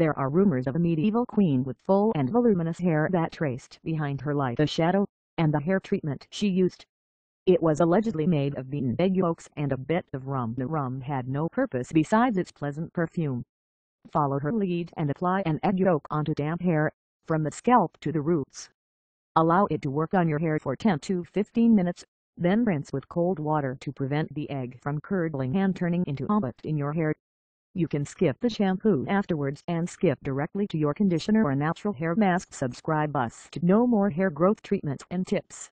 There are rumors of a medieval queen with full and voluminous hair that traced behind her like a shadow, and the hair treatment she used. It was allegedly made of beaten egg yolks and a bit of rum. The rum had no purpose besides its pleasant perfume. Follow her lead and apply an egg yolk onto damp hair, from the scalp to the roots. Allow it to work on your hair for 10 to 15 minutes, then rinse with cold water to prevent the egg from curdling and turning into omelet in your hair. You can skip the shampoo afterwards and skip directly to your conditioner or natural hair mask. Subscribe us to know more hair growth treatments and tips.